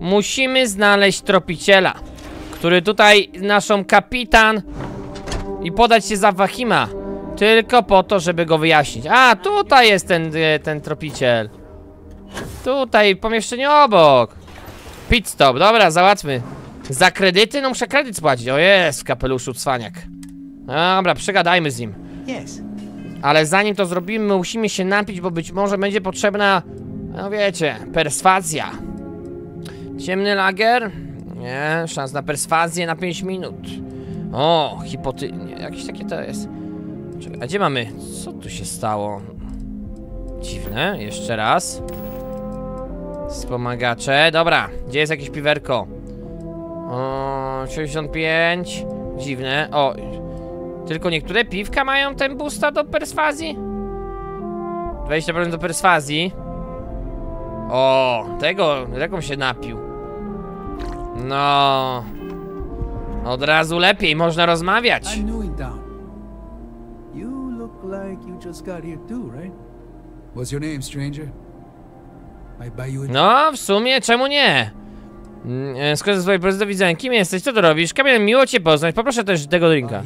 Musimy znaleźć tropiciela, który tutaj naszą kapitan i podać się za Wahima. Tylko po to, żeby go wyjaśnić. A, tutaj jest ten, e, ten tropiciel. Tutaj, pomieszczenie obok. Pit stop, dobra, załatwmy. Za kredyty? No muszę kredyt spłacić. O jest, w kapeluszu cwaniak. Dobra, przegadajmy z nim. Ale zanim to zrobimy, musimy się napić, bo być może będzie potrzebna, no wiecie, perswazja. Ciemny lager? Nie, szans na perswazję na 5 minut. O, hipoty... Nie, jakieś takie to jest. Czekaj, a gdzie mamy? Co tu się stało? Dziwne, jeszcze raz. Wspomagacze, dobra, gdzie jest jakieś piwerko? O, 65. Dziwne, o, tylko niektóre piwka mają ten boosta do perswazji? 20% do perswazji. O, tego, jaką się napił. No. Od razu lepiej, można rozmawiać. You look like you just got here too, right? What's your name, stranger? No, w sumie, czemu nie? Mm, e, Skoro ze swojej prozy do widzenia, kim jesteś, co tu robisz? Kamil, miło cię poznać, poproszę też tego drinka.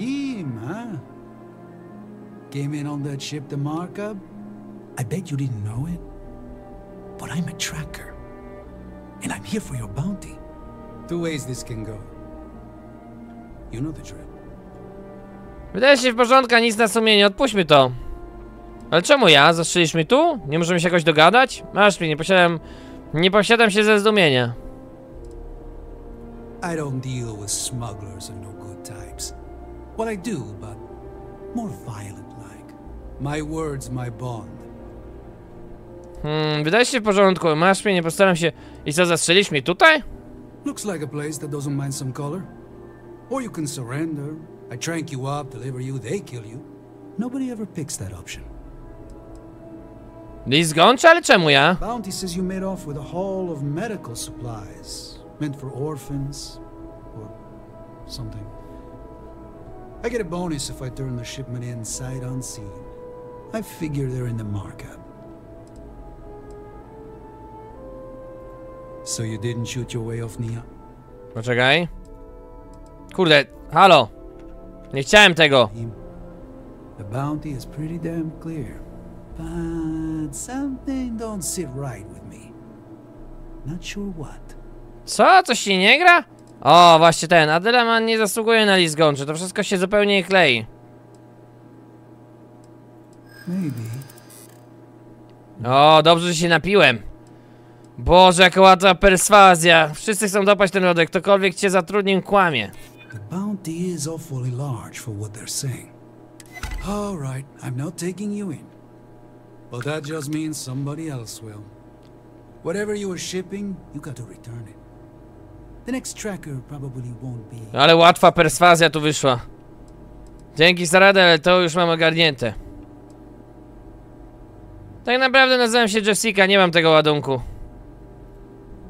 Came in on that ship to Markup? I bet you didn't know it. But I'm a tracker. And I'm here for your bounty. Two ways this can go. You know the drill. Wydaje się w porządku, nic na sumienie, odpuśćmy to. Ale czemu ja? Zastrzeliśmy tu? Nie możemy się jakoś dogadać? Masz mnie, nie posiadam... Nie posiadam się ze zdumienia. I don't deal with smugglers and no good types. What I do, but more violent like. My word's my bond. Hmm, wydaje się w porządku, masz mnie, nie postaram się... I co, zastrzelisz mnie tutaj? Looks like a place that doesn't mind some color. Or you can surrender. I trank you up, deliver you, they kill you. Nobody ever picks that option. List gączy, ale czemu ja? Bounty says you made off with a haul of medical supplies meant for orphans or something. I get a bonus if I turn the shipment in sight unseen. I figure they're in the markup. So you didn't shoot your way off Nia? Poczekaj. Kurde, halo. Nie chciałem tego. The bounty is pretty damn clear. But something don't sit right with me. Not sure what. Co? Coś ci nie gra? O, właśnie ten. Adelaman nie zasługuje na list gączy. To wszystko się zupełnie nie klei. Maybe. O, dobrze, że się napiłem. Boże, jaka łatwa perswazja. Wszyscy chcą dopaść ten rodek. Ktokolwiek cię zatrudnił, kłamie. The bounty is awfully large for what they're saying. All right, I'm not taking you in. But that just means somebody else will. Whatever you were shipping, you got to return it. The next tracker probably won't be. Ale łatwa perswazja tu wyszła. Dzięki za radę, ale to już mam ogarnięte. Tak naprawdę nazywam się Jessica, nie mam tego ładunku.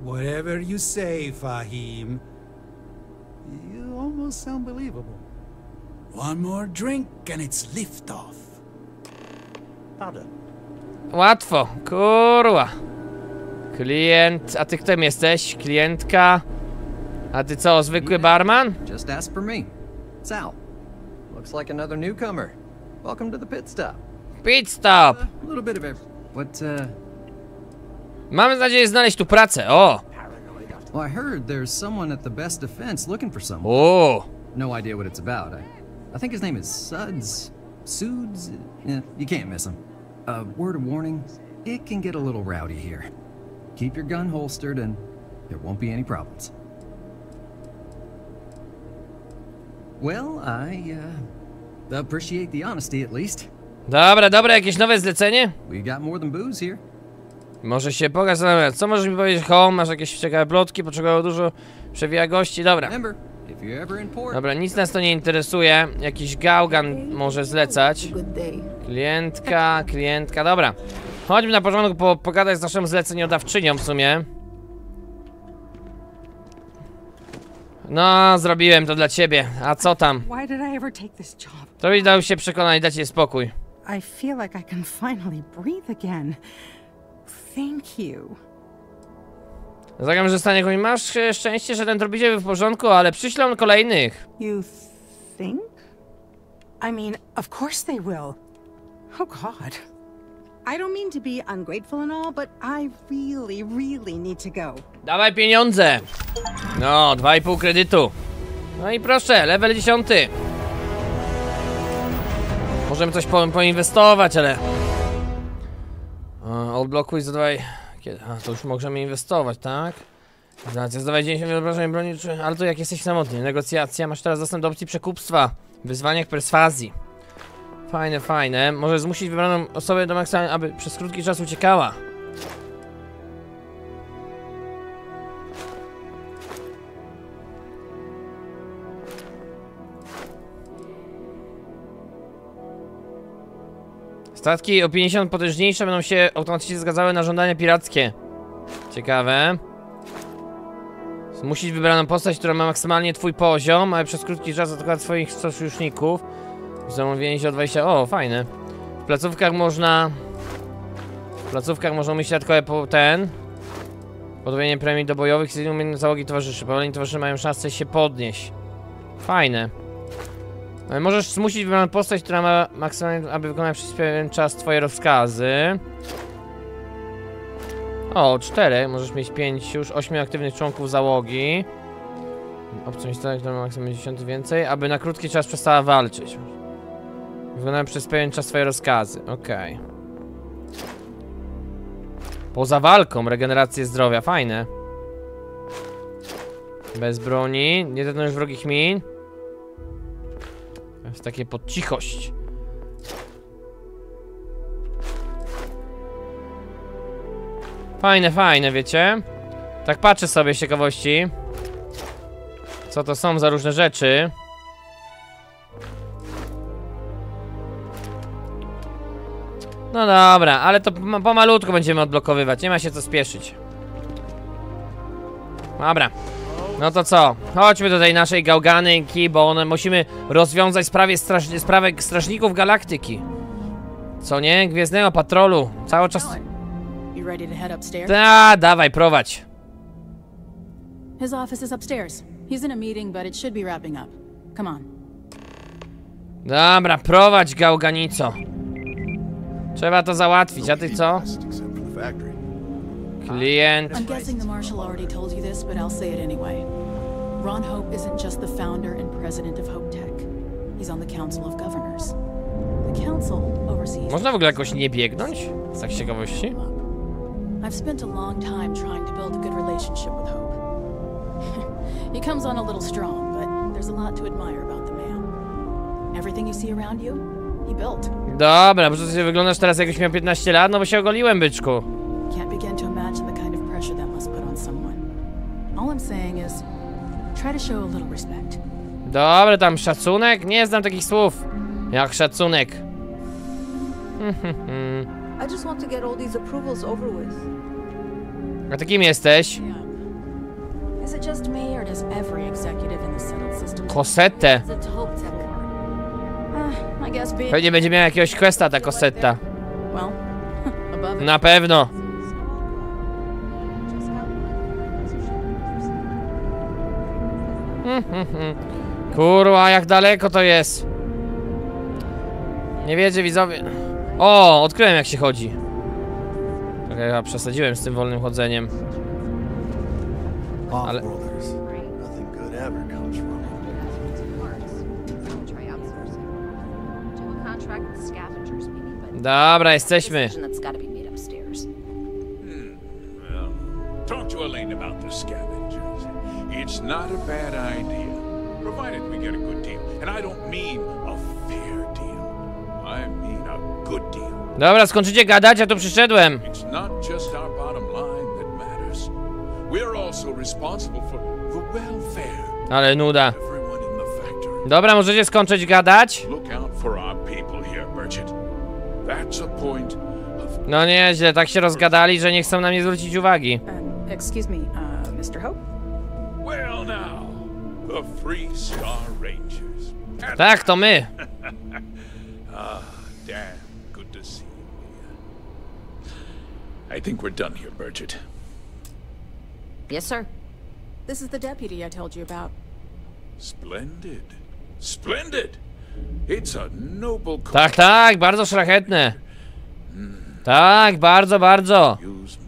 Whatever you say, Fahim. You almost sound believable. One more drink and it's liftoff. Pardon. Łatwo, kurwa. Klient, a ty kto jesteś? Klientka? A ty co, zwykły barman? Just ask for me. Sal. Looks like another newcomer. Welcome to the pit stop. Pit stop! A little bit of every. What, uh. Mamy nadzieję znaleźć tu pracę, o! Well, I heard there's someone at the best defense looking for someone. O! No idea what it's about. I, I think his name is Suds. Suds? Yeah, you can't miss him. A word of warning it can get a little rowdy here. Keep your gun holstered and there won't be any problems. Well, I, uh. Appreciate the honesty at least. Dobra, dobra, jakieś nowe zlecenie? We got more than booze here. Może się pokaż, co możesz mi powiedzieć, home, masz jakieś ciekawe plotki, potrzebowało dużo przewija gości, dobra. Dobra, nic nas to nie interesuje, jakiś gałgan może zlecać. Klientka, klientka, dobra. Chodźmy na porządku po, pogadać z naszą zleceniodawczynią w sumie. No, zrobiłem to dla ciebie. A co tam? To mi dał się przekonać, dać jej spokój. I feel like I can finally breathe again. Thank you. Zagram, że stanie koń. Masz e, szczęście, że ten tropiciel był w porządku, ale przyślą kolejnych. You think? I mean, of course they will. Oh, God. I don't mean to be ungrateful and all, but I really, really need to go. Dawaj pieniądze. No, 2,5 kredytu. No i proszę, level 10. Możemy coś po, poinwestować, ale... A, Odblokuj, zadawaj... Kiedy? A, to już możemy inwestować, tak? Racja, zdawaj 10 wyobrażeń broni, ale to jak jesteś samotny. Negocjacja, masz teraz dostęp do opcji przekupstwa. Wyzwania perswazji. Fajne, fajne. Może zmusić wybraną osobę do maksymalnie, aby przez krótki czas uciekała. Statki o 50 potężniejsze będą się automatycznie zgadzały na żądania pirackie. Ciekawe. Zmusić wybraną postać, która ma maksymalnie twój poziom, ale przez krótki czas atakować swoich sojuszników. Zamówienie się o 20... O, fajne. W placówkach można... W placówkach można umieścić dodatkowe po ten... Podwojenie premii do bojowych i załogi towarzyszy. Powoleni towarzysze mają szansę się podnieść. Fajne. Ale możesz zmusić wybraną postać, która ma maksymalnie, aby wykonać przez pewien czas twoje rozkazy. O, cztery. Możesz mieć pięć już, ośmiu aktywnych członków załogi. Opcją stałych, która ma maksymalnie 10 więcej, aby na krótki czas przestała walczyć. Wykonałem przez pewien czas swoje rozkazy. Okej. Poza walką, regenerację zdrowia. Fajne. Bez broni. Nie detonujesz wrogich min. Jest takie pod cichość. Fajne, fajne, wiecie? Tak patrzę sobie z ciekawości. Co to są za różne rzeczy. No dobra, ale to pom- pomalutku będziemy odblokowywać, nie ma się co spieszyć. Dobra. No to co? Chodźmy do tej naszej gałganki, bo one musimy rozwiązać sprawie straż sprawę strażników galaktyki. Co nie? Gwiezdnego patrolu. Cały czas... Ta, dawaj, prowadź. His office is upstairs. He's in a meeting, but it should be wrapping up. Come on. Dobra, prowadź gałganico. Trzeba to załatwić, a ty co? Klient. I'm guessing the Marshal already told you this, but I'll say it anyway. Ron Hope isn't just the founder and president of Hope Tech. He's on the Council of Governors. The council oversees. Można w ogóle jakoś nie biegnąć? Z tak ciekawości? I've spent a long time trying to build a good relationship with Hope. he comes on a little strong, but there's a lot to admire about the man. Everything you see around you, he built. Dobra, może ty wyglądasz teraz jakbyś miał 15 lat? No bo się ogoliłem, byczku. Can't begin Dobra, tam szacunek? Nie znam takich słów. Jak szacunek. I just want to get all these approvals over with. A ty kim jesteś? Is it just me, or does every executive in the settled system? Kosetę. Being Pewnie będzie miał jakiegoś questa ta kosetta. Na pewno. Kurwa, jak daleko to jest. Nie wiecie, widzowie. O, odkryłem jak się chodzi. Trochę chyba przesadziłem z tym wolnym chodzeniem. Ale- Dobra, jesteśmy. Well, talk to Elaine about the scavengers. It's not a bad idea, provided we get a good deal. And I don't mean a fair deal. I mean a good deal. Dobra, skończycie gadać, ja tu przyszedłem. It's not just our bottom line that matters. We're also responsible for the welfare Ale nuda. of everyone in the factory. Dobra, możecie skończyć gadać? Look out for our people here, Bridget. That's a point of No nieźle, tak się rozgadali, że nie chcą na mnie zwrócić uwagi. Um, excuse me, uh, Mr. Hope. Well the Free Star Rangers. And Tak, to my. Damn, good to see you. I think we're done here, Bridget. Yes, sir. This is the deputy I told you about. Splendid. Splendid! It's a noble. Tak, tak, bardzo szlachetne. Hmm. Tak, bardzo, bardzo. Use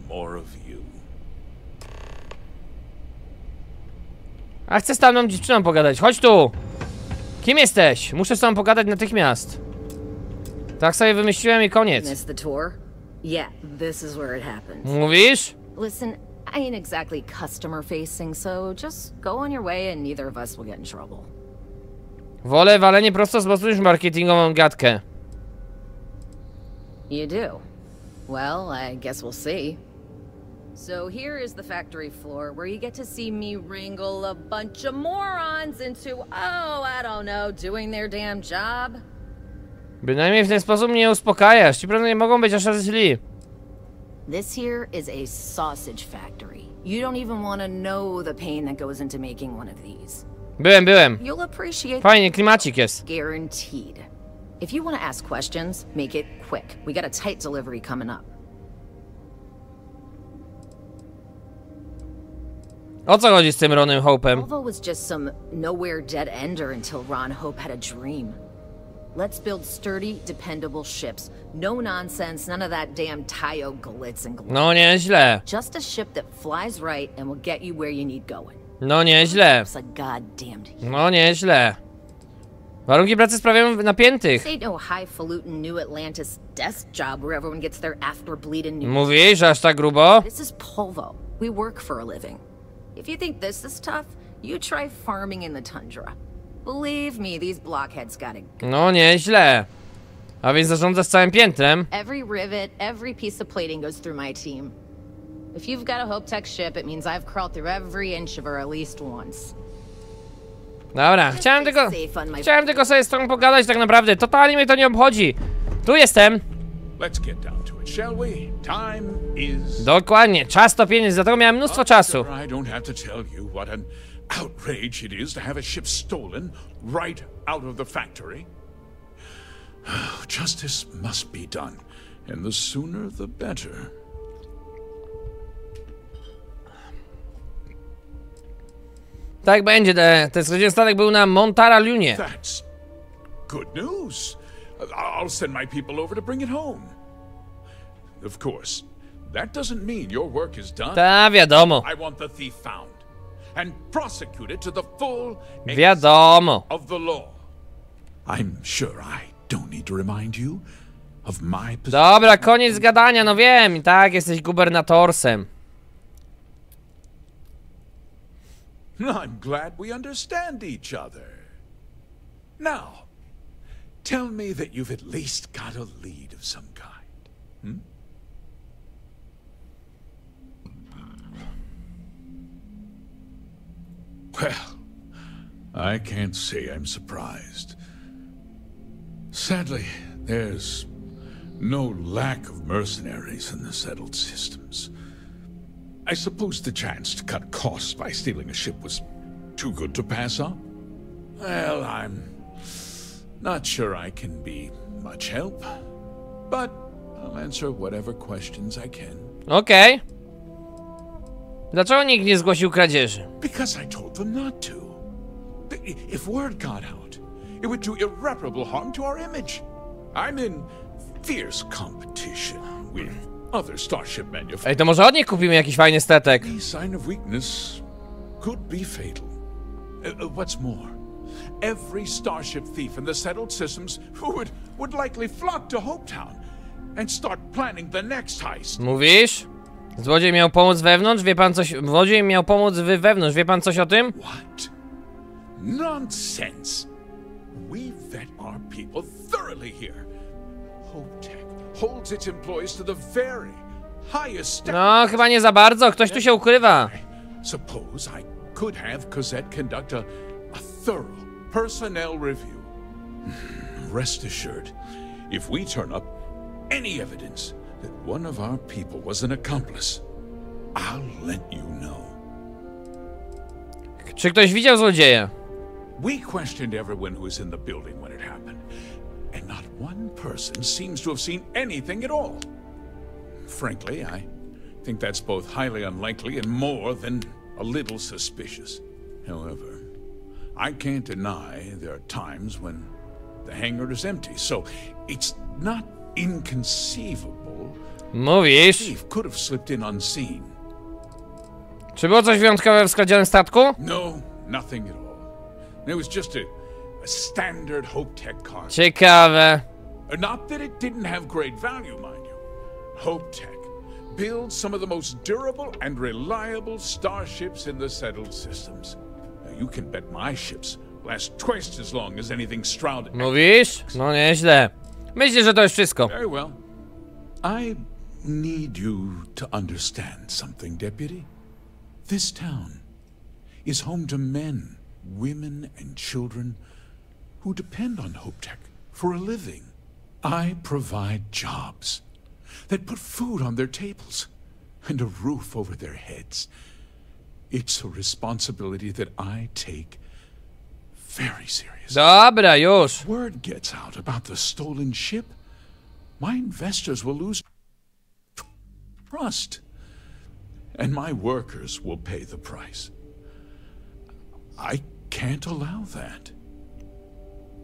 A chcę z tamtą dziewczyną pogadać. Chodź tu! Kim jesteś? Muszę z tobą pogadać natychmiast. Tak sobie wymyśliłem i koniec. Mówisz? Listen, I ain't exactly customer facing, so just go on your way and neither of us will get in trouble. Wolę walenie prosto z mostu niż marketingową gadkę. You do? Well, I guess we'll see. So here is the factory floor where you get to see me wrangle a bunch of morons into, oh, I don't know, doing their damn job. Bynajmniej w ten sposób mnie uspokajasz. Ci pewnie nie mogą być aż tak źli. This here is a sausage factory. You don't even want to know the pain that goes into making one of these. Byłem, byłem. You'll appreciate Fajnie, klimacik jest. guaranteed. If you want to ask questions, make it quick. We got a tight delivery coming up. O co chodzi z tym Ronem Hope'em? Volvo was just some nowhere dead ender until Ron Hope had a dream. Let's build sturdy, dependable ships. No nonsense, none of that damn Tayo glitz and glitz. No nieźle. Just a ship that flies right and will get you where you need going. No nieźle. No nieźle. Warunki pracy sprawiają napiętych. No. Mówisz, że aż tak grubo? This is Polvo. We work for a living. If you think this is tough, you try farming in the tundra. Believe me, these blockheads got it. No nieźle. A więc zarządzasz całym piętrem? Every rivet, every piece of plating goes through my team. If you've got a Hope Tech ship, it means I've crawled through every inch of her at least once. Dobra, chciałem tylko... Chciałem tylko sobie z tobą pogadać tak naprawdę. Totalnie mnie to nie obchodzi. Tu jestem. Let's get down Dokładnie, czas to pieniądz, dlatego miałem mnóstwo czasu. I don't have to tell you what an outrage it is to have a ship stolen right out of the factory. Justice must be done, and the sooner the better. Tak będzie, te, ten skradzieży statek był na Montara Lunie. That's good news. I'll send my people over to bring it home. Of course, that doesn't mean your work is done. Ta, wiadomo. I want the thief found and prosecuted to the full Wiadomo. of the law. I'm sure I don't need to remind you of my position. Dobra, koniec gadania, no wiem, i tak jesteś gubernatorsem. I'm glad we understand each other. Now, tell me that you've at least got a lead of some kind. Hmm? Well, I can't say I'm surprised. Sadly, there's no lack of mercenaries in the settled systems. I suppose the chance to cut costs by stealing a ship was too good to pass up? Well, I'm not sure I can be much help, but I'll answer whatever questions I can. Okej. Dlaczego nikt nie zgłosił kradzieży? Because I told them not to. If word got out, it would do irreparable harm to our image. I'm in fierce competition with other starship manufacturers. Ej, to może od nich kupimy jakiś fajny statek? Any sign of weakness could be fatal. Uh, uh, what's more, every starship thief in the settled systems would would likely flock to Hopetown and start planning the next heist. Mówisz? Złodziej miał pomóc wewnątrz? Wie pan coś... Złodziej miał pomóc wy wewnątrz. Wie pan coś o tym? What? Nonsense! We vet our people thoroughly here. Hopetech holds its employees to the very highest. No, chyba nie za bardzo. Ktoś tu się ukrywa. Suppose I could have Cosette conduct a, a thorough personnel review. Rest assured, if we turn up any evidence that one of our people was an accomplice, I'll let you know. Czy ktoś widział złodzieja? We questioned everyone who was in the building when it happened, and not one person seems to have seen anything at all. Frankly, I think that's both highly unlikely and more than a little suspicious. However, I can't deny there are times when the hangar is empty, so it's not inconceivable Mówisz? thief could have slipped in unseen. Czy było coś wyjątkowego w skradzionym statku? No, nothing at all. It was just a, a standard Hope Tech car. Ciekawe. Uh, Not that it didn't have great value, mind you. Hope Tech builds some of the most durable and reliable starships in the settled systems. Now, you can bet my ships last twice as long as anything Stroud. Mówisz? No nieźle. Myślę, że to wszystko. Very well. I need you to understand something, Deputy. This town is home to men, women, and children who depend on Hope Tech for a living. I provide jobs that put food on their tables and a roof over their heads. It's a responsibility that I take very seriously. Dobra, już. Word gets out about the stolen ship, my investors will lose trust. And my workers will pay the price. I can't allow that.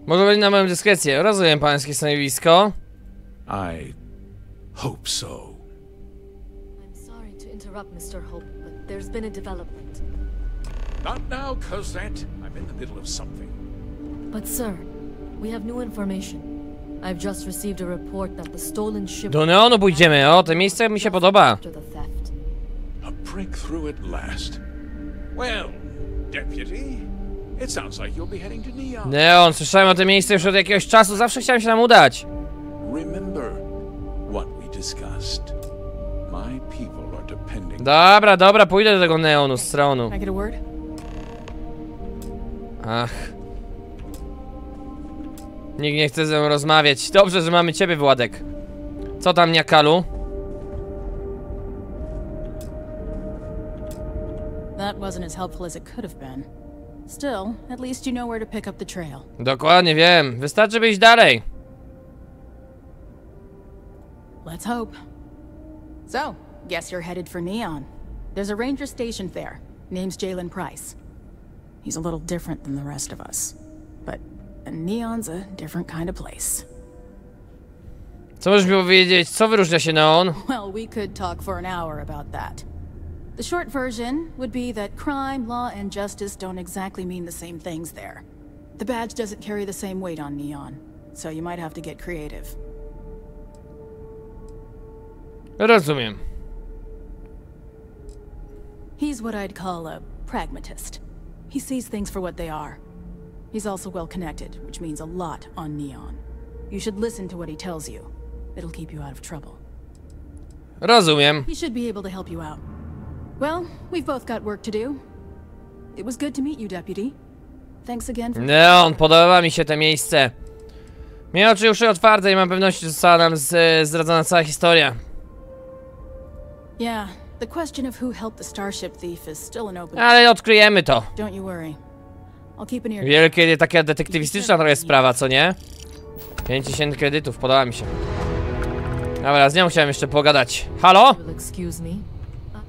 Może być na moją dyskrecję. Rozumiem pańskie stanowisko. I hope so. I'm sorry to interrupt, Mr. Hope, but there's been a development. Not now, Cosette. In the middle of something. But, sir, we have new information. I've just received a report that the stolen ship Do Neonu pójdziemy. O, to miejsce mi się podoba. A breakthrough at last. Well, Deputy, it sounds like you'll be heading to Neon. Neon, słyszałem o tym miejscu już od jakiegoś czasu. Zawsze chciałem się tam udać. Remember what we discussed. My people are depending Dobra, dobra, pójdę do tego Neonu stronu. Can I get a word? Ach. Nikt nie chce ze mną rozmawiać. Dobrze, że mamy ciebie, Władek. Co tam, Niakalu? That wasn't as helpful as it could have been. Still, at least you know where to pick up the trail. Dokładnie wiem. Wystarczy być dalej. Let's hope. So, guess you're headed for Neon. There's a ranger stationed there. Name's Jalen Price. He's a little different than the rest of us. But Neon's a different kind of place. Co możesz mi powiedzieć? Co wyróżnia się Neon? Well, we could talk for an hour about that. The short version would be that crime, law, and justice don't exactly mean the same things there. The badge doesn't carry the same weight on Neon, so you might have to get creative. Rozumiem. He's what I'd call a pragmatist. He sees things for what they are. He's also well connected, which means a lot on Neon. You should listen to what he tells you. It'll keep you out of trouble. Rozumiem. He should be able to help you out. Well, we've both got work to do. It was good to meet you, Deputy. Thanks again for... Neon, podoba mi się to miejsce. Miałem oczy już otwarte i mam pewność, że została nam z, zdradzona cała historia. Yeah, the question of who helped the Starship thief is still an open... Ale odkryjemy to. Don't you worry. I'll keep an ear... Wielkie, taka detektywistyczna trochę sprawa, co nie? 5000 kredytów, podoba mi się. Dobra, z nią chciałem jeszcze pogadać. Halo? Excuse me?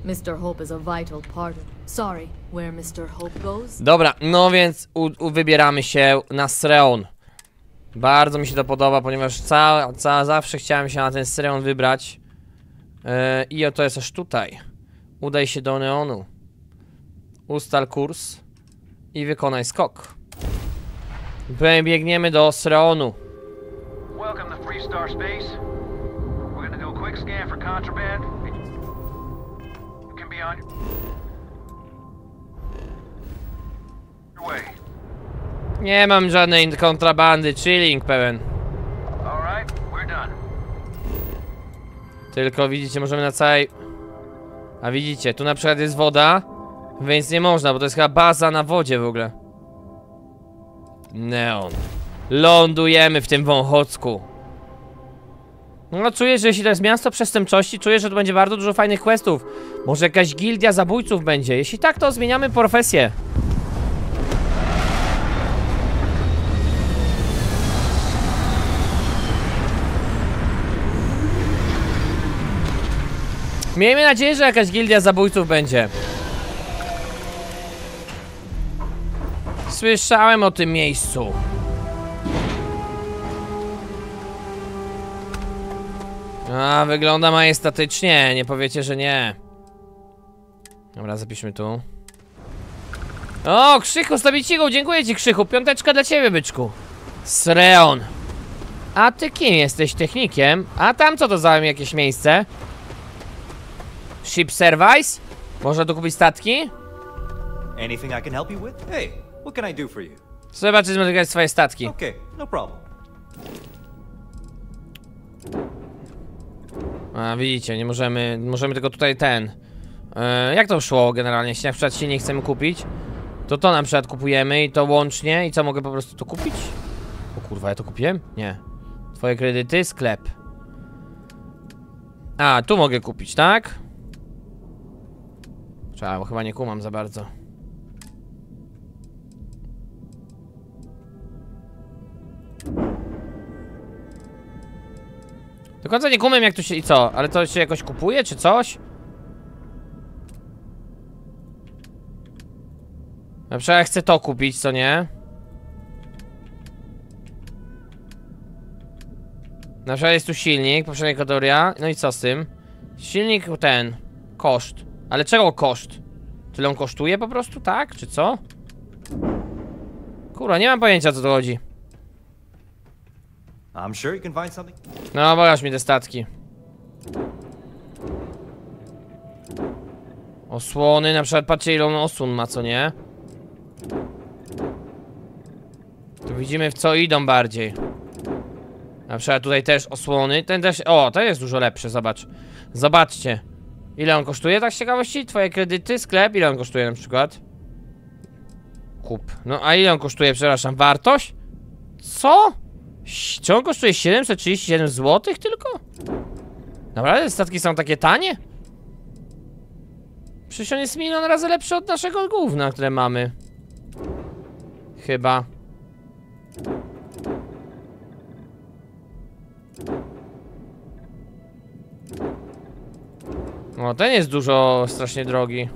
Mr. Hope is a vital part of... Sorry, where Mr. Hope goes? Dobra, no więc u, u, wybieramy się na Sreon. Bardzo mi się to podoba, ponieważ cała, cała zawsze chciałem się na ten Sreon wybrać. Yy, I oto jest aż tutaj. Udaj się do Neonu. Ustal kurs i wykonaj skok. Bie- Biegniemy do Sreonu. Welcome to Free Star Space. We're gonna do a quick scan for contraband. You can be on your way. Nie mam żadnej kontrabandy, chilling pełen. Tylko widzicie, możemy na całej... A widzicie, tu na przykład jest woda, więc nie można, bo to jest chyba baza na wodzie w ogóle. Neon. Lądujemy w tym wąchocku. No czuję, że jeśli to jest miasto przestępczości, czuję, że tu będzie bardzo dużo fajnych questów. Może jakaś gildia zabójców będzie. Jeśli tak, to zmieniamy profesję. Miejmy nadzieję, że jakaś gildia zabójców będzie. Słyszałem o tym miejscu. A, wygląda majestatycznie, nie powiecie, że nie. Dobra, zapiszmy tu. O, Krzychu, Stabicigu, dziękuję ci Krzychu, piąteczka dla ciebie, byczku. Sreon. A ty kim jesteś? Technikiem? A tam co to za jakieś miejsce? Ship Service? Można tu kupić statki? Anything I can help you with? Hey, what can I do for you? Zobacz, czy zmodyfikować swoje statki. Okay, no problem. A, widzicie, nie możemy, możemy tylko tutaj ten. E, jak to szło generalnie? Jeśli na przykład silnik chcemy kupić, to to na przykład kupujemy i to łącznie i co, mogę po prostu to kupić? O kurwa, ja to kupiłem? Nie. Twoje kredyty, sklep. A, tu mogę kupić, tak? Trzeba, bo chyba nie kumam za bardzo. Do końca nie kumam jak tu się i co, ale to się jakoś kupuje czy coś? Na przykład chcę to kupić, co nie? Na przykład jest tu silnik, poprzednia kategoria. No i co z tym? Silnik ten. Koszt. Ale czego koszt? Tyle on kosztuje po prostu, tak? Czy co? Kurwa, nie mam pojęcia co tu chodzi. I'm sure you can find something. No, pokaż mi te statki. Osłony, na przykład patrzcie ile on osłon ma, co nie? Tu widzimy w co idą bardziej. Na przykład tutaj też osłony, ten też, o, ten jest dużo lepszy, zobacz. Zobaczcie. Ile on kosztuje, tak z ciekawości? Twoje kredyty, sklep, ile on kosztuje na przykład? Kup. No, a ile on kosztuje, przepraszam, wartość? Co? Czy on kosztuje 737 zł tylko? Naprawdę statki są takie tanie? Przecież on jest milion razy lepszy od naszego gówna, które mamy. Chyba. O, ten jest dużo strasznie drogi.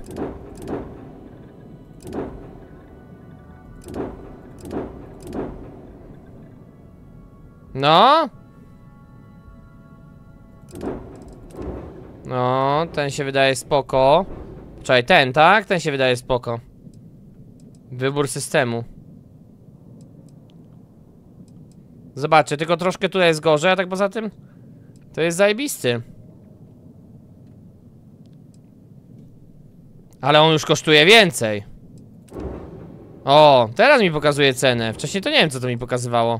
No. No, ten się wydaje spoko. Czekaj, ten, tak? Ten się wydaje spoko. Wybór systemu. Zobaczcie, tylko troszkę tutaj jest gorzej, a tak poza tym to jest zajebisty. Ale on już kosztuje więcej. O, teraz mi pokazuje cenę. Wcześniej to nie wiem, co to mi pokazywało.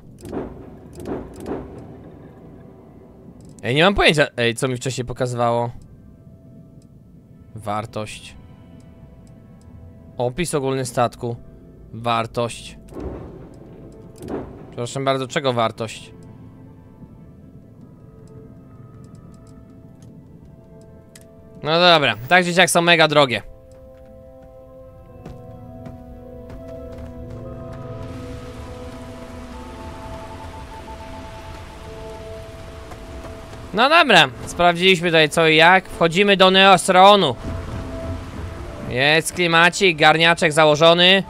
Ej, nie mam pojęcia, ej, co mi wcześniej pokazywało. Wartość. Opis ogólny statku. Wartość. Proszę bardzo, czego wartość? No dobra, tak dzieciak są mega drogie. No dobra, sprawdziliśmy tutaj co i jak. Wchodzimy do Neosronu. Jest klimacik, garniaczek założony.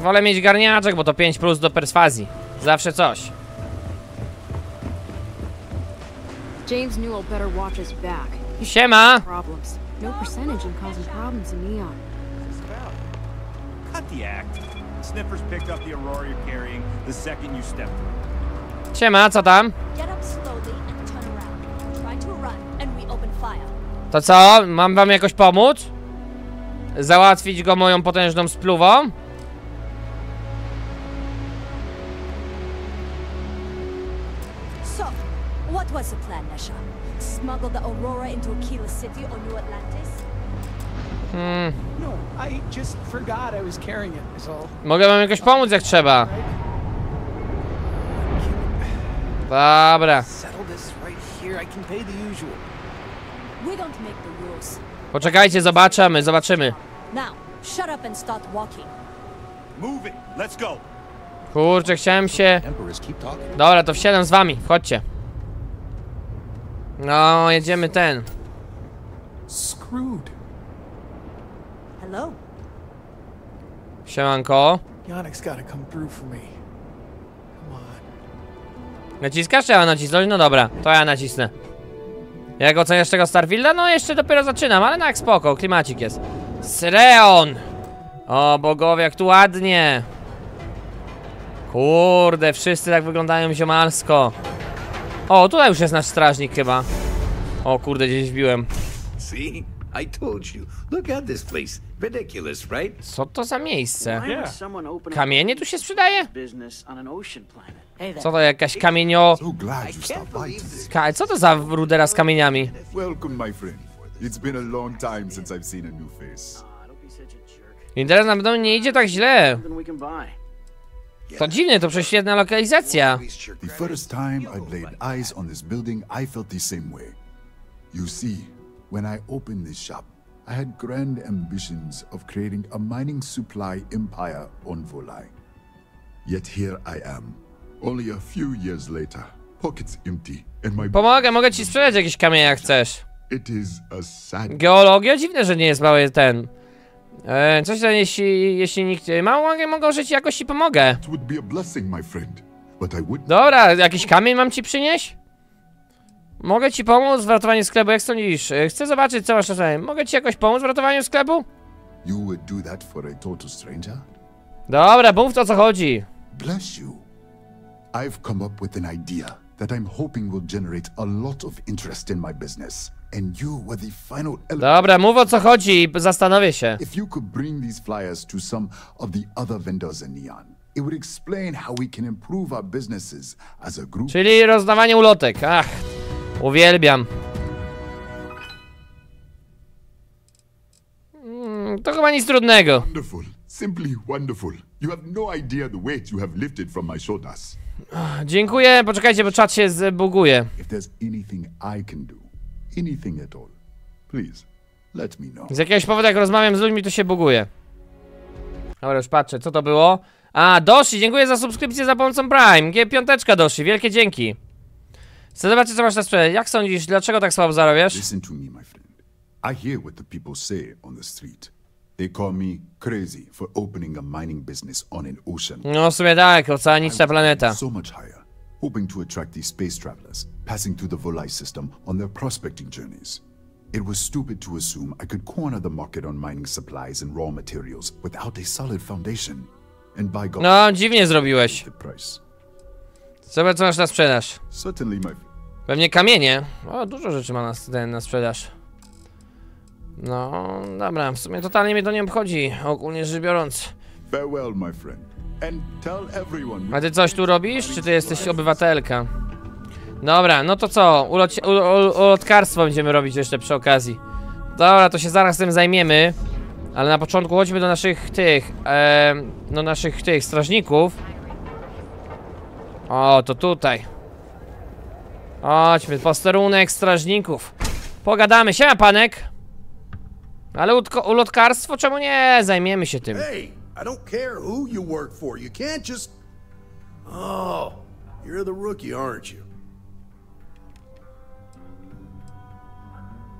Wolę mieć garniaczek, bo to 5 plus do perswazji. Zawsze coś. James Newell better watch his back. Siema. Problems. No percentage in causing problems in Neon. Cut the act. Sniffers picked up the Aurora you're carrying the second you stepped through. Siema, co tam? To co? Mam wam jakoś pomóc? Załatwić go moją potężną spluwą? So, what was the plan, Nesha? Smuggle the Aurora into Aquila City or New Atlantis? Hmm. No, I just forgot I was carrying it, is all. Mogę wam jakoś pomóc jak trzeba. Rules. Poczekajcie, zobaczymy, zobaczymy. Kurczę, chciałem się... Dobra, to wsiadam z wami, wchodźcie. No, jedziemy ten. screwed. Hello. Siemanko. Yannick's gotta come through for me. Naciskasz, czy ja nacisnąć? No dobra, to ja nacisnę. Jak oceniasz tego Starfielda? No jeszcze dopiero zaczynam, ale no jak spoko, klimacik jest. Sreon! O bogowie, jak tu ładnie. Kurde, wszyscy tak wyglądają ziomalsko. O, tutaj już jest nasz strażnik chyba. O kurde, gdzieś wbiłem. See? I told you. Look at this place. Ridiculous, right? Co to za miejsce? Kamienie tu się sprzedaje? Co to jakaś kamienio... Ka co to za rudera z kamieniami? Welcome, my friend. It's been a long time since I've seen a new face. I teraz na pewno nie idzie tak źle. To dziwne, to prześwietna lokalizacja. The first time I laid eyes on this building, I felt the same way. You see, when I opened this shop, I had grand ambitions of creating a mining supply empire on Volai. Yet here I am, only a few years later, pockets empty, and my Pomogę, mogę ci sprzedać jakieś kamienie jak chcesz. It is a sad Geologia? Dziwne, że nie jest mały ten. E, coś tam, jeśli, jeśli nikt... Mało mogę, mogą żyć, jakoś ci pomogę. It would be a blessing, my friend, but I would Dobra, jakiś kamień mam ci przynieść? Mogę ci pomóc w ratowaniu sklepu, jak sądzisz? E, Chcę zobaczyć, co masz na sobie. Mogę ci jakoś pomóc w ratowaniu sklepu? You would do that for a total stranger? Dobra, mów o co chodzi. Bless you. I've come up with an idea that I'm hoping will generate a lot of interest in my business. And you were the final. Dobra, mów o co chodzi, zastanowię się. If you could bring these flyers to some of the other vendors in Neon, it would explain how we can improve our businesses as a group. Czyli rozdawanie ulotek, ach, uwielbiam. Mm, to chyba nic trudnego. Wonderful. Simply wonderful. You have no idea the weight you have lifted from my shoulders. Dziękuję, poczekajcie, bo czat się zbuguje. If there's anything I can do, anything at all, please let me know. Z jakiegoś powodu, jak rozmawiam z ludźmi, to się buguje. Dobra, już patrzę, co to było? A, Doshi, dziękuję za subskrypcję za pomocą Prime. G5 Doshi, wielkie dzięki. Chcę zobaczyć, co masz na sprzedaż. Jak sądzisz, dlaczego tak słabo zarabiasz? Listen to me, my friend. I hear what the people say on the street. They call me crazy for opening a mining business on an ocean. No, w sumie tak, oceaniczna planeta. So much higher, hoping to attract these space travelers passing through the Volai system on their prospecting journeys. It was stupid to assume I could corner the market on mining supplies and raw materials without a solid foundation. And by God, No, dziwnie zrobiłeś. the price. Zobacz, co masz na sprzedaż. Pewnie kamienie. O, dużo rzeczy ma na, ten, na sprzedaż. No, dobra, w sumie totalnie mnie to nie obchodzi, ogólnie rzecz biorąc. farewell, my friend. A ty coś tu robisz, czy ty jesteś obywatelka? Dobra, no to co? Ulot, ul, ul, ulotkarstwo będziemy robić jeszcze przy okazji. Dobra, to się zaraz tym zajmiemy. Ale na początku chodźmy do naszych tych, e, do naszych tych strażników. O, to tutaj. Chodźmy, posterunek strażników. Pogadamy, siema panek. Ale ulotkarstwo, czemu nie? Zajmiemy się tym. Hey, I don't care who you work for. You can't just. Oh, you're the rookie, aren't you?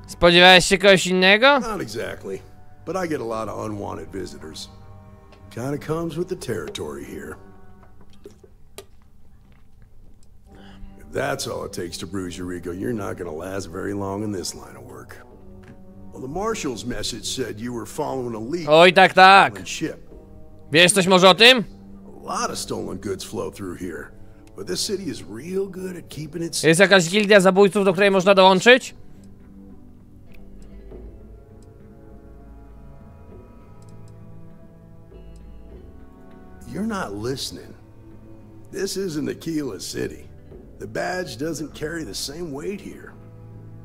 Spodziewałeś się kogoś innego? Not exactly, but I get a lot of unwanted visitors. Kinda comes with the territory here. That's all it takes to bruise your ego, you're not gonna last very long in this line of work. Well, the marshal's message said you were following a lead. Oj, tak, tak. ship. Wiesz coś może o tym? A lot of stolen goods flow through here, but this city is real good at keeping it Jest jakaś gildia zabójców, do której można dołączyć? You're not listening. This isn't Aquila City. The badge doesn't carry the same weight here.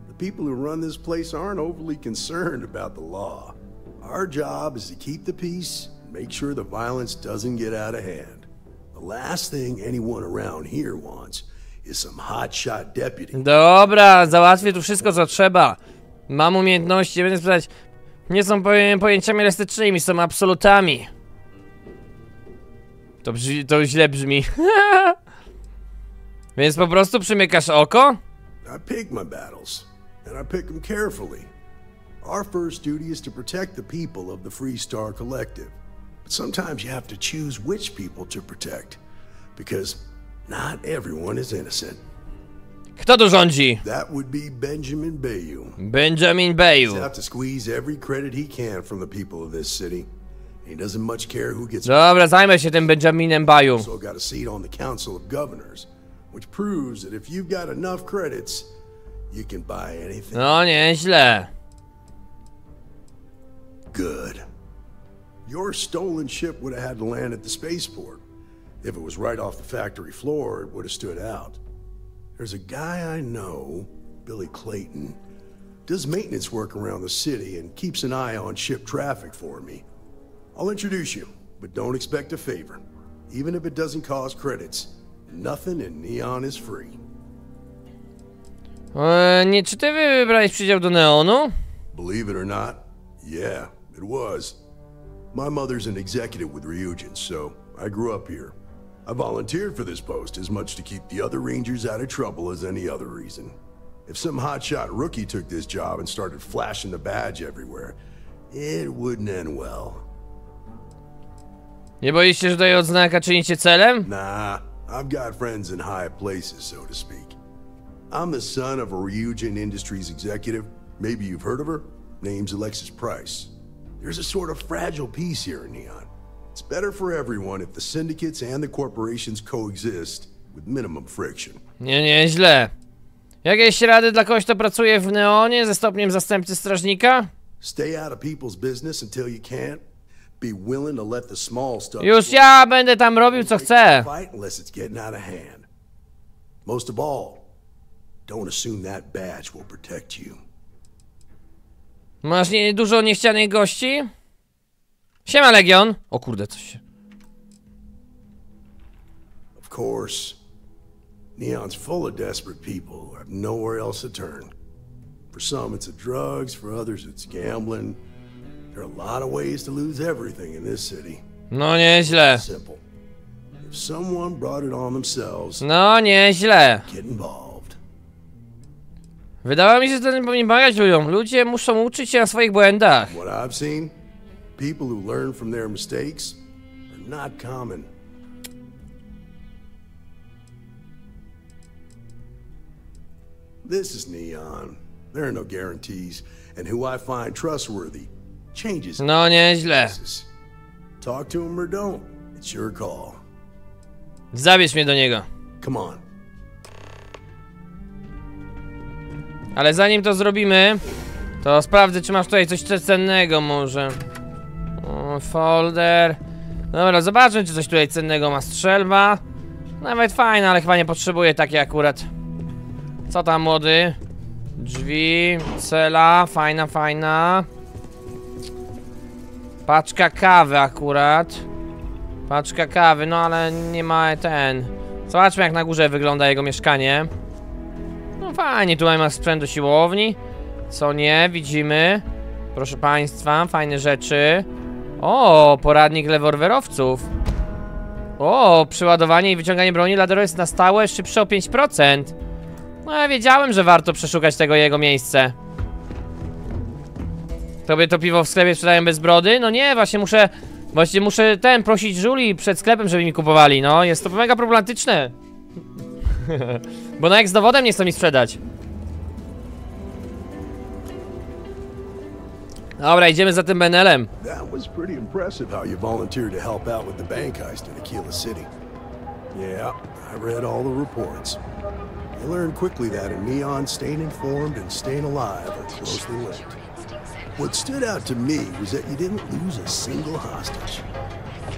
The people who run this place aren't overly concerned about the law. Our job is to keep the peace make sure the violence doesn't get out of hand. The last thing anyone around here wants is some hotshot deputy. Dobra, załatwię tu wszystko co trzeba. Mam umiejętności, będę sprzedać. Nie są pojęciami elastycznymi, są absolutami. To, brzmi, to źle brzmi. Więc po prostu przymykasz oko? I pick my battles, and I pick them carefully. Our first duty is to protect the people of the Free Star Collective. But sometimes you have to choose which people to protect. Because not everyone is innocent. Kto tu rządzi? That would be Benjamin Bayou. Benjamin Bayou. He's out to squeeze every credit he can from the people of this city. He doesn't much care who gets Dobra, zajmę się tym Benjaminem Baju. also got a seat on the Council of Governors, which proves that if you've got enough credits, you can buy anything. No, nieźle. Good. Your stolen ship would have had to land at the spaceport. If it was right off the factory floor, it would have stood out. There's a guy I know, Billy Clayton, does maintenance work around the city and keeps an eye on ship traffic for me. I'll introduce you, but don't expect a favor. Even if it doesn't cost credits, nothing in Neon is free. E, nie, czy ty wybrałeś przydział do Neonu? Believe it or not, yeah, it was. My mother's an executive with Ryujin, so I grew up here. I volunteered for this post as much to keep the other Rangers out of trouble as any other reason. If some hotshot rookie took this job and started flashing the badge everywhere, it wouldn't end well. Nie boisz się, że tutaj odznaka czyni cię celem? Nah, I've got friends in high places, so to speak. I'm the son of a Ryujin Industries executive. Maybe you've heard of her. Name's Alexis Price. There's a sort of fragile peace here in Neon. It's better for everyone if the syndicates and the corporations coexist with minimum friction. Nie, nieźle. Jakieś rady dla kogoś, kto pracuje w Neonie ze stopniem zastępcy strażnika? Stay out of people's business until you can't. Be willing to let the small stuff Już ja będę tam robił co chcę. fight unless it's getting out of hand. Most of all, don't assume that badge will protect you. Masz nie, dużo niechcianych gości? Siema Legion. O kurde, coś się... Of course, Neon's full of desperate people who have nowhere else to turn. For some, it's the drugs. For others, it's gambling. There are a lot of ways to lose everything in this city. No nieźle. Simple. If someone brought it on themselves, No nieźle. get involved. Wydawało mi się, że ten powinien pomagać ludziom. Ludzie muszą uczyć się na swoich błędach. What I've seen, people who learn from their mistakes are not common. This is Neon. There are no guarantees, and who I find trustworthy changes. No nieźle. Talk to him or don't. It's your call. Zabierz mnie do niego. Come on. Ale zanim to zrobimy, to sprawdzę, czy masz tutaj coś cennego może. O, folder. Dobra, zobaczmy, czy coś tutaj cennego ma strzelba. Nawet fajna, ale chyba nie potrzebuję takiej akurat. Co tam, młody? Drzwi, cela, fajna, fajna. Paczka kawy akurat. Paczka kawy, no ale nie ma ten. Zobaczmy, jak na górze wygląda jego mieszkanie. No fajnie, tutaj ma sprzęt do siłowni. Co nie, widzimy. Proszę państwa, fajne rzeczy. O, poradnik leworwerowców. O, przeładowanie i wyciąganie broni ladero jest na stałe szybsze o 5%. No ja wiedziałem, że warto przeszukać tego jego miejsce. Tobie to piwo w sklepie sprzedają bez brody? No nie, właśnie muszę... Właśnie muszę ten, prosić żuli przed sklepem, żeby mi kupowali, no. Jest to mega problematyczne. Bo no jak z dowodem nie chcą mi sprzedać. Dobra, idziemy za tym Benelem. That was pretty impressive how you volunteered to help out with the bank heist in Aquila City. Yeah, I read all the reports. You learned quickly that in Neon, staying informed and staying alive are closely linked. What stood out to me was that you didn't lose a single hostage.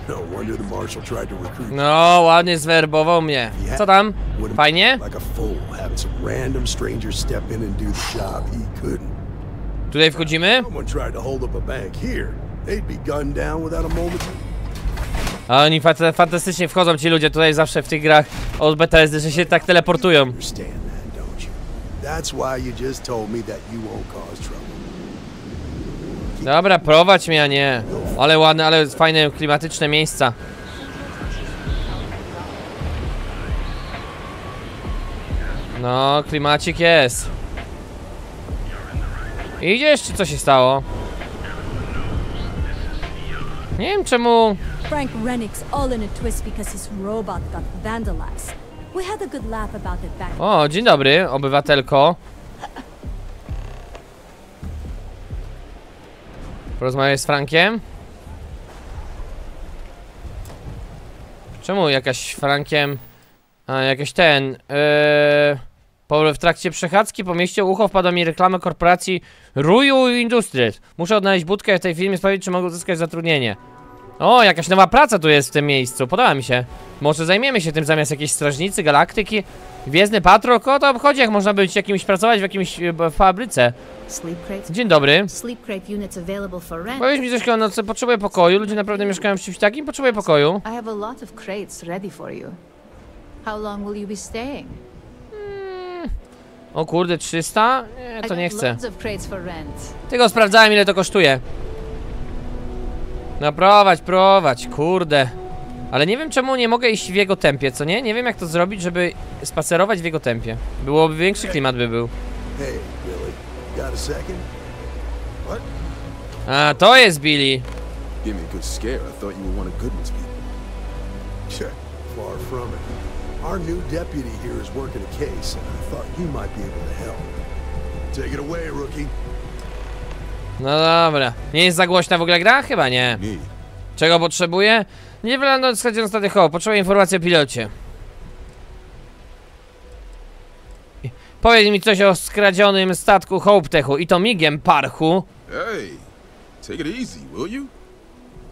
No wonder the marshal tried to recruit No, ładnie zwerbował mnie. Co tam? Fajnie? like a fool, having some random stranger step in and do the job he couldn't. Tutaj wchodzimy? Someone tried to hold up a bank here. They'd be gunned down without a moment. A oni fantastycznie wchodzą ci ludzie tutaj zawsze w tych grach od Bethesdy, że się tak teleportują. That's why you just told me that you won't cause trouble. Dobra, prowadź mnie, a nie. Ale ładne, ale fajne, klimatyczne miejsca. No, klimacik jest. Idziesz, czy co się stało? Nie wiem czemu... Frank Rennick's all in a twist because his robot got vandalized. We had a good laugh about it back. O, dzień dobry, obywatelko. Porozmawiaj z Frankiem? Czemu jakaś Frankiem... A, jakiś ten... Yy... W trakcie przechadzki po mieście ucho wpada mi reklama korporacji Ruju Industries. Muszę odnaleźć budkę w tej firmie sprawdzić, czy mogę uzyskać zatrudnienie. O, jakaś nowa praca tu jest w tym miejscu, podoba mi się. Może zajmiemy się tym zamiast jakiejś strażnicy, galaktyki. Gwiezdny patrol, kogo to obchodzi, jak można być jakimś, pracować w jakimś e, b- fabryce. Dzień dobry. Powiedz mi coś o nocy, potrzebuję pokoju, ludzie naprawdę mieszkają w czymś takim, potrzebuję pokoju. Staying? O kurde, 300? Nie, to nie chcę. Tylko sprawdzałem ile to kosztuje. No prowadź, prowadź, kurde. Ale nie wiem czemu nie mogę iść w jego tempie, co nie? Nie wiem jak to zrobić, żeby spacerować w jego tempie. Byłoby większy klimat by był. A to jest Billy. Give me a good scare. I thought you were one of Goodman's people. Far from it. Our new deputy here is working a case, and I thought you might be able to help. Take it away, rookie. No dobra. Nie jest za głośna w ogóle gra? Chyba nie. Czego potrzebuję? Nie wylądować w na statek Hope. Potrzebuję informacji o pilocie. Powiedz mi coś o skradzionym statku Hope Techu i to migiem parchu. Hey, take it easy, will you?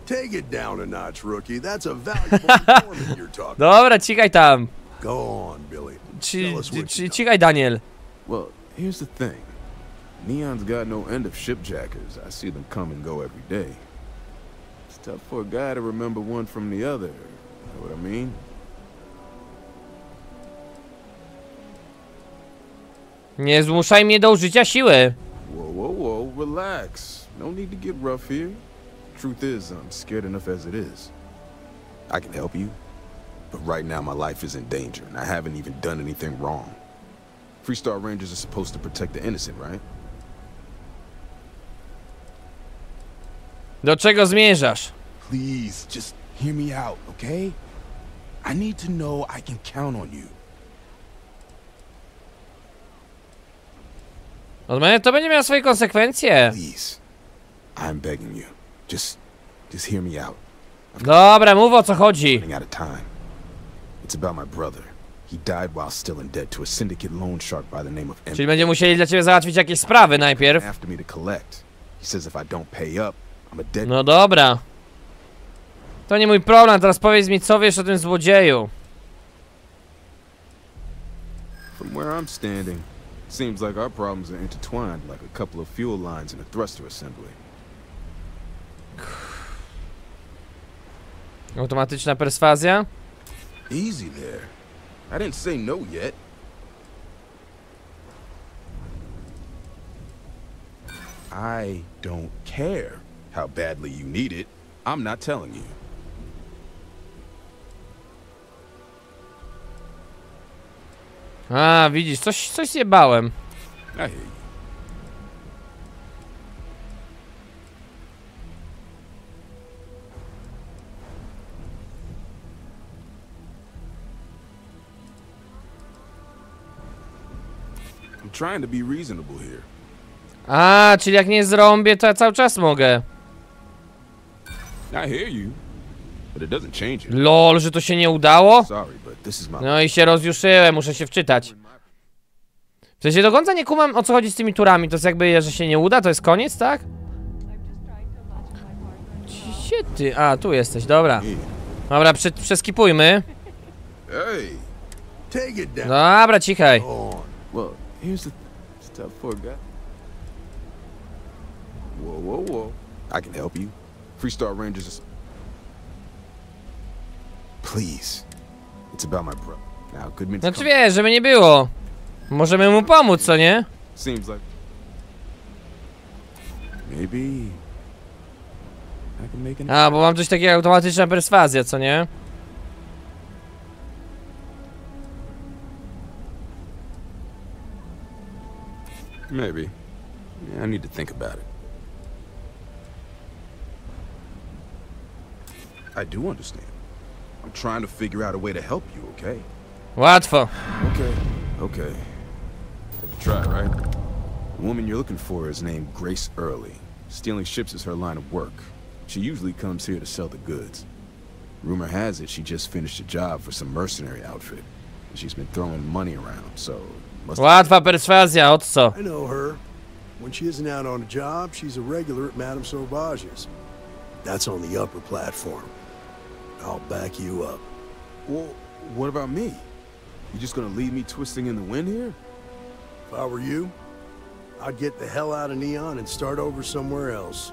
Take it down a notch, rookie. That's a valuable informant you're talking. Dobra, cikaj tam. Go on, Billy. Ci, Tell us ci, what ci, cikaj Daniel. Well, here's the thing. Neon's got no end of shipjackers. I see them come and go every day. It's tough for a guy to remember one from the other. You know what I mean? Nie zmuszaj mnie do użycia siły. Whoa, whoa, whoa, relax. No need to get rough here. Truth is, I'm scared enough as it is. I can help you, but right now my life is in danger, and I haven't even done anything wrong. Freestar Rangers are supposed to protect the innocent, right? Do czego zmierzasz? Please, just hear me out, okay? I need to know I can count on you. To będzie miało swoje konsekwencje. Please, I'm begging you. Just, just hear me out. Dobra, mów o co chodzi. Running out of time. It's about my brother. He died while still in debt to a syndicate loan shark by the name of M. Czyli będziemy musieli dla ciebie załatwić jakieś sprawy najpierw. After me to collect. He says if I don't pay up. No dobra. To nie mój problem, teraz powiedz mi co wiesz o tym złodzieju. From where I'm standing, seems like our problems are intertwined like a couple of fuel lines in a thruster assembly. Automatyczna perswazja? Easy there. I didn't say no yet. I don't care how badly you need it. I'm not telling you. A, widzisz, coś, coś zjebałem. bałem. I'm trying to be reasonable here. A, czyli jak nie zrąbię, to ja cały czas mogę. I hear you, but it doesn't change it. Lol, że to się nie udało? No i się rozjuszyłem, muszę się wczytać. W sensie do końca nie kumam o co chodzi z tymi turami, to jest jakby, że się nie uda, to jest koniec, tak? Gdzie ty? A, tu jesteś, dobra. Dobra, prze przeskipujmy. Dobra, cichaj. Whoa, whoa, whoa. I can help you. Freestar Rangers is. Please. It's about my brother. Now, Goodman's Znaczy wiesz, żeby nie było. Możemy mu pomóc, co nie? Seems like. Maybe. A, bo mam coś takiego automatyczna perswazja, co nie? Maybe. I need to think about it. I do understand. I'm trying to figure out a way to help you, okay? Łatwo. Okay, okay. Have you tried, right? The woman you're looking for is named Grace Early. Stealing ships is her line of work. She usually comes here to sell the goods. Rumor has it she just finished a job for some mercenary outfit. She's been throwing money around, so... Must Łatwa perswazja, od co? I know her. When she isn't out on a job, she's a regular at Madame Sauvage's. That's on the upper platform. I'll back you up. Well, what about me? You just gonna leave me twisting in the wind here? If I were you, I'd get the hell out of Neon and start over somewhere else.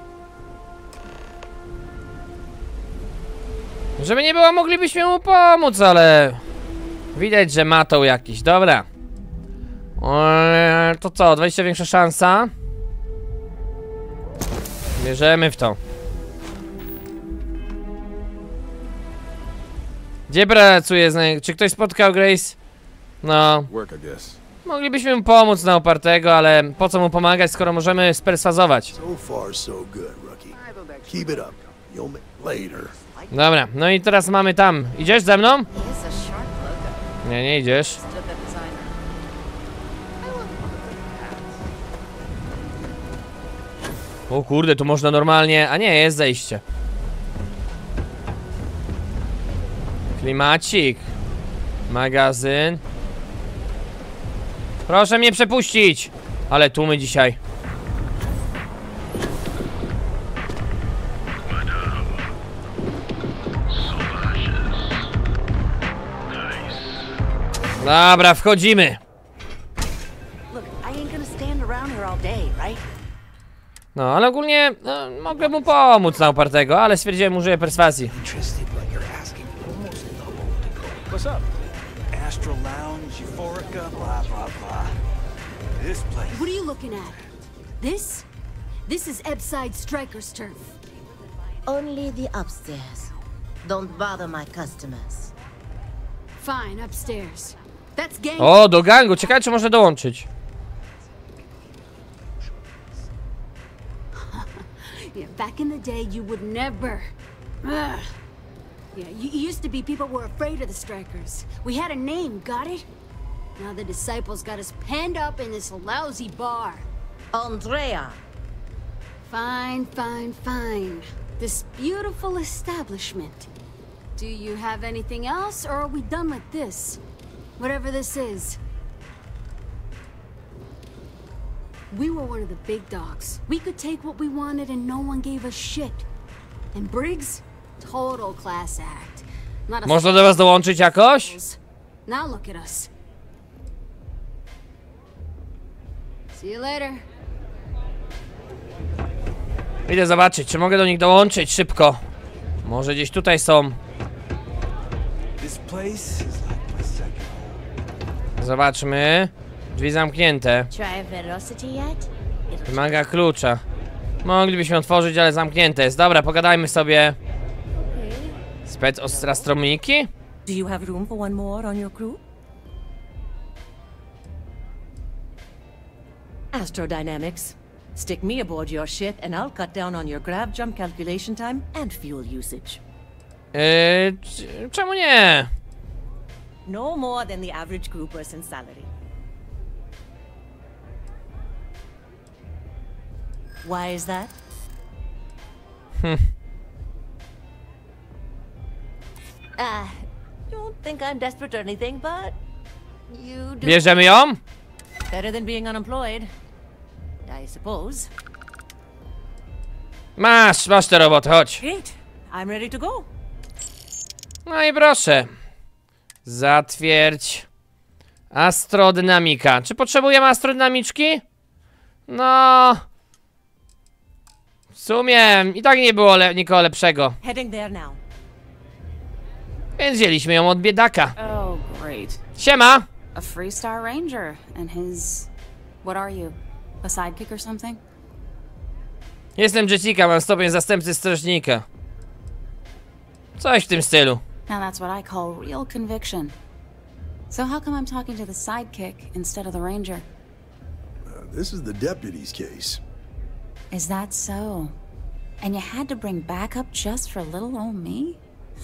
Żeby nie było, moglibyśmy mu pomóc, ale... Widać, że ma to jakiś. Dobra. Eee, to co, 20 większa szansa? Bierzemy w to. Gdzie pracuje? zna- Czy ktoś spotkał Grace? No. Moglibyśmy mu pomóc na opartego, ale po co mu pomagać, skoro możemy sperswazować? Dobra, no i teraz mamy tam. Idziesz ze mną? Nie, nie idziesz. O kurde, tu można normalnie... A nie, jest zejście. Klimacik. Magazyn. Proszę mnie przepuścić! Ale tłumy dzisiaj. Dobra, wchodzimy. No, ale ogólnie no, mogę mu pomóc na opartego, ale stwierdziłem, użyję perswazji. What's up? Astral Lounge, Euphorica, blah, blah, blah. This place. What are you looking at? This? This is Ebside Striker's turf. Only the upstairs. Don't bother my customers. Fine, upstairs. That's gang. O, do gangu, ciekawe czy może dołączyć. Yeah, back in the day, you would never. Ugh. Yeah, you used to be people were afraid of the strikers. We had a name, got it? Now the disciples got us penned up in this lousy bar. Andrea! Fine, fine, fine. This beautiful establishment. Do you have anything else, or are we done with this? Whatever this is. We were one of the big dogs. We could take what we wanted and no one gave a shit. And Briggs? Total class act. Not a Można do was dołączyć jakoś? Now look at us. See you later. Idę zobaczyć, czy mogę do nich dołączyć szybko. Może gdzieś tutaj są. Zobaczmy. Drzwi zamknięte. Wymaga klucza. Moglibyśmy otworzyć, ale zamknięte jest. Dobra, pogadajmy sobie. Spec ostrastromiki? Do you have room for one more on your crew? Astrodynamics. Stick me aboard your ship and I'll cut down on your grab jump calculation time and fuel usage. Czemu nie? No more than the average crew person's salary. Why is that? Hm. Ah, don't think I'm desperate or anything, but you do Bierzemy ją? better than being unemployed. I suppose. Masz, masz tę robotę, chodź. Great. I'm ready to go. No i proszę. Zatwierdź. Astrodynamika. Czy potrzebujemy astrodynamiczki? No. W sumie i tak nie było le nikogo lepszego. Heading there now. Więc wzięliśmy ją od biedaka. Oh, great. Siema! A Freestar Ranger and his. What are you? A sidekick or something? Jestem Jessica, mam stopień zastępcy strażnika. Coś w tym stylu. Now that's what I call real conviction. So how come I'm talking to the sidekick instead of the ranger? Uh, this is the deputy's case. Is that so? And you had to bring backup just for little old me?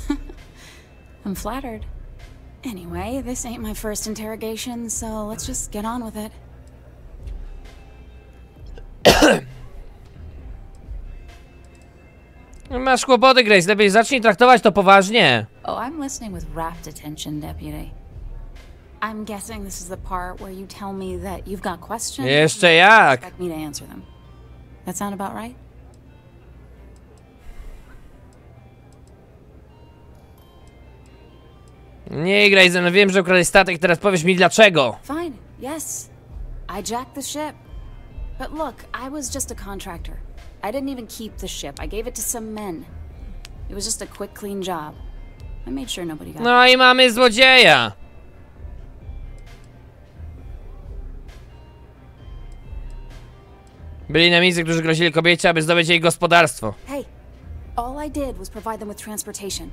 I'm flattered. Anyway, this ain't my first interrogation, so let's just get on with it. Masz kłopoty, Grace. Lepiej zacznij traktować to poważnie. Oh, I'm listening with rapt attention, Deputy. I'm guessing this is the part where you tell me that you've got questions. Jeszcze jak. Expect me to answer them. That sound about right? Nie, Grace, no wiem, że ukradłeś statek, teraz powiesz mi dlaczego. Fine. Yes. I jacked the ship. But look, I was just a contractor. I didn't even keep the ship. I gave it to some men. It was just a quick, clean job. I made sure nobody got No i mamy złodzieja. Byli namicy, którzy grozili kobiecie, aby zdobyć jej gospodarstwo. Hey, all I did was provide them with transportation.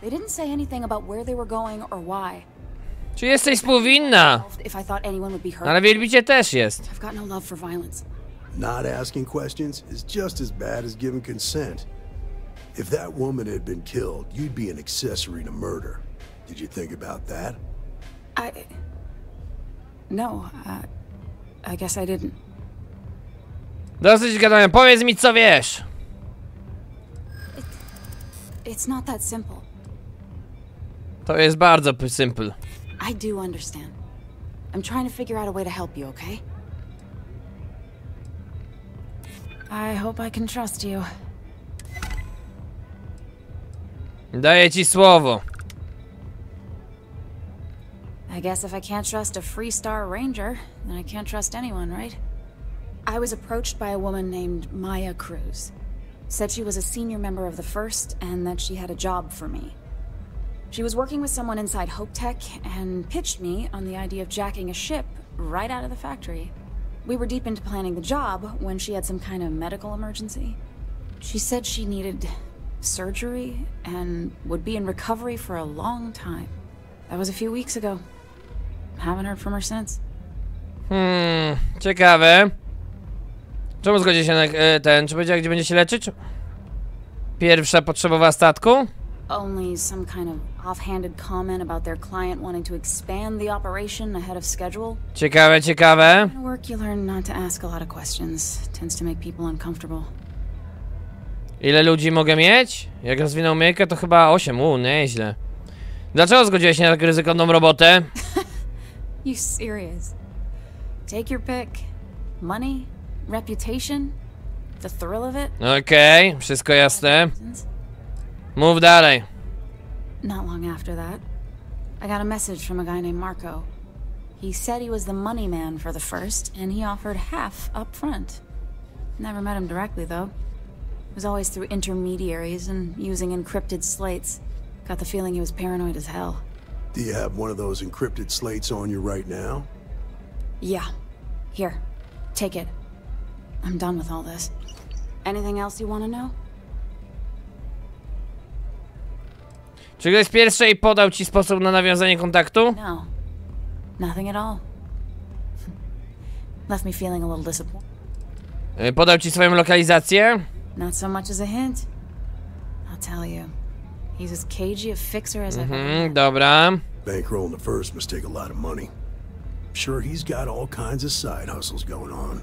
They didn't say anything about where they were going or why. Czy jesteś współwinna? If I thought anyone would be hurt. Ale wielbicie też jest. I've got no love for violence. Not asking questions is just as bad as giving consent. If that woman had been killed, you'd be an accessory to murder. Did you think about that? I. No, uh, I guess I didn't. Dosyć gadania, powiedz mi co wiesz. It's not that simple. To jest bardzo simple. I do understand. I'm trying to figure out a way to help you, okay? I hope I can trust you. Daję ci słowo. I guess if I can't trust a Free Star Ranger, then I can't trust anyone, right? I was approached by a woman named Maya Cruz. Said she was a senior member of the First and that she had a job for me. She was working with someone inside Hope Tech and pitched me on the idea of jacking a ship right out of the factory. We were deep into planning the job when she had some kind of medical emergency. She said she needed surgery and would be in recovery for a long time. That was a few weeks ago. Haven't heard from her since. Hmm, ciekawe. Czemu zgodzi się na ten? Czy powiedziała, gdzie będzie się leczyć? Pierwsza potrzebowała statku? Only some kind of offhanded comment about their client wanting to expand the operation ahead of schedule. Ciekawe, ciekawe. In work, you learn not to ask a lot of questions. Tends to make people uncomfortable. Ile ludzi mogę mieć? Jak rozwinął myjkę, to chyba 8. U, nieźle. Dlaczego zgodziłeś się na tak ryzykowną robotę? You serious? Take your pick. Money, reputation, the thrill of it. Okej, wszystko jasne. Mów dalej. Not long after that, I got a message from a guy named Marco. He said he was the money man for the first, and he offered half up front. Never met him directly, though. It was always through intermediaries and using encrypted slates. Got the feeling he was paranoid as hell. Do you have one of those encrypted slates on you right now? Yeah. Here, take it. I'm done with all this. Anything else you want to know? Czy ktoś pierwszej podał ci sposób na nawiązanie kontaktu? No. Nothing at all. Left me feeling a little disappointed. E, Podał ci swoją lokalizację? Not so much as a hint. I'll tell you. He's as cagey a fixer as ever Mhm, dobra. Bankrolling the first must take a lot of money. Sure, he's got all kinds of side hustles going on.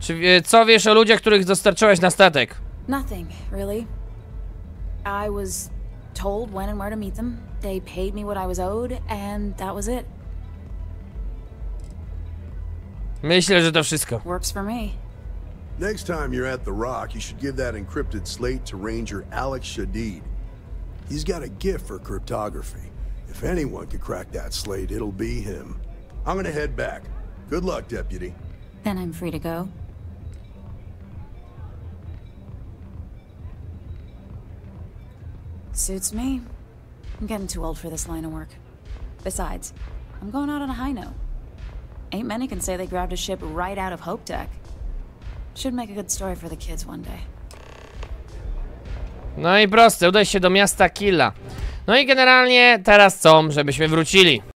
Czy wie- co wiesz o ludziach, których dostarczyłeś na statek? Nothing, really. I was told when and where to meet them. They paid me what I was owed, and that was it. Myślę, że to wszystko. Works for me. Next time you're at the Rock, you should give that encrypted slate to Ranger Alex Shadid. He's got a gift for cryptography. If anyone could crack that slate, it'll be him. I'm gonna head back. Good luck, Deputy. Then I'm free to go. Suits me. I'm getting too old for this line of work. Besides, I'm going out on a high note. Ain't many can say they grabbed a ship right out of Hope Tech. Should make a good story for the kids one day. No i proste, udaj się do miasta Killa. No i generalnie teraz co, żebyśmy wrócili.